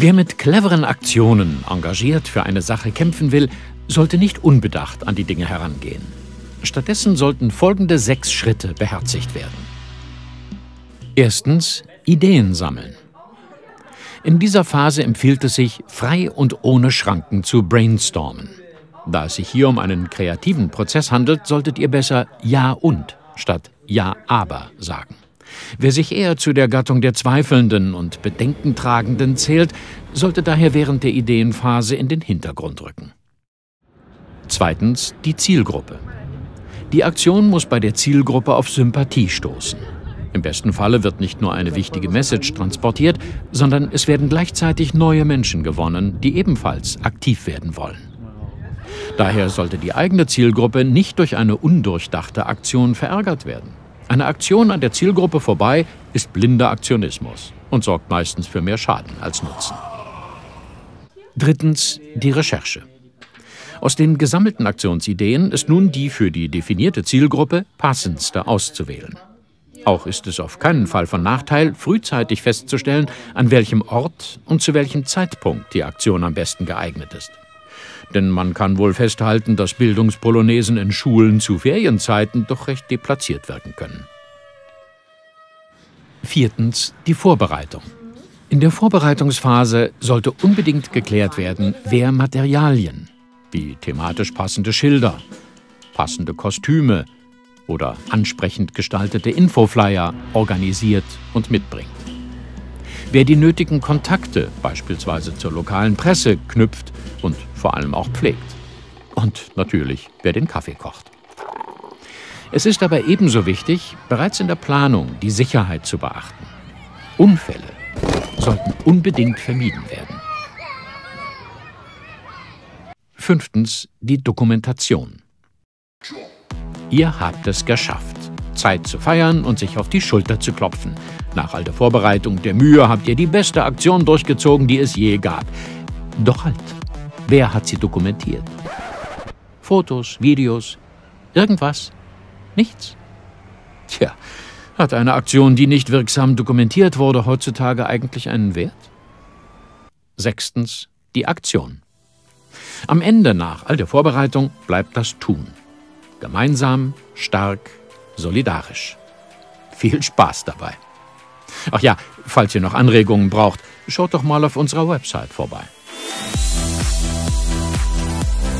Wer mit cleveren Aktionen engagiert für eine Sache kämpfen will, sollte nicht unbedacht an die Dinge herangehen. Stattdessen sollten folgende sechs Schritte beherzigt werden. Erstens Ideen sammeln. In dieser Phase empfiehlt es sich, frei und ohne Schranken zu brainstormen. Da es sich hier um einen kreativen Prozess handelt, solltet ihr besser Ja und statt Ja aber sagen. Wer sich eher zu der Gattung der Zweifelnden und Bedenkentragenden zählt, sollte daher während der Ideenphase in den Hintergrund rücken. Zweitens die Zielgruppe. Die Aktion muss bei der Zielgruppe auf Sympathie stoßen. Im besten Falle wird nicht nur eine wichtige Message transportiert, sondern es werden gleichzeitig neue Menschen gewonnen, die ebenfalls aktiv werden wollen. Daher sollte die eigene Zielgruppe nicht durch eine undurchdachte Aktion verärgert werden. Eine Aktion an der Zielgruppe vorbei ist blinder Aktionismus und sorgt meistens für mehr Schaden als Nutzen. Drittens die Recherche. Aus den gesammelten Aktionsideen ist nun die für die definierte Zielgruppe passendste auszuwählen. Auch ist es auf keinen Fall von Nachteil, frühzeitig festzustellen, an welchem Ort und zu welchem Zeitpunkt die Aktion am besten geeignet ist. Denn man kann wohl festhalten, dass Bildungspolonesen in Schulen zu Ferienzeiten doch recht deplatziert wirken können. Viertens die Vorbereitung. In der Vorbereitungsphase sollte unbedingt geklärt werden, wer Materialien, wie thematisch passende Schilder, passende Kostüme oder ansprechend gestaltete Infoflyer organisiert und mitbringt. Wer die nötigen Kontakte, beispielsweise zur lokalen Presse, knüpft vor allem auch pflegt. Und natürlich, wer den Kaffee kocht. Es ist aber ebenso wichtig, bereits in der Planung die Sicherheit zu beachten. Unfälle sollten unbedingt vermieden werden. Fünftens die Dokumentation. Ihr habt es geschafft. Zeit zu feiern und sich auf die Schulter zu klopfen. Nach all der Vorbereitung, der Mühe habt ihr die beste Aktion durchgezogen, die es je gab. Doch halt, wer hat sie dokumentiert? Fotos, Videos, irgendwas? Nichts? Tja, hat eine Aktion, die nicht wirksam dokumentiert wurde, heutzutage eigentlich einen Wert? Sechstens, die Aktion. Am Ende nach all der Vorbereitung bleibt das Tun. Gemeinsam, stark, solidarisch. Viel Spaß dabei. Ach ja, falls ihr noch Anregungen braucht, schaut doch mal auf unserer Website vorbei. うん。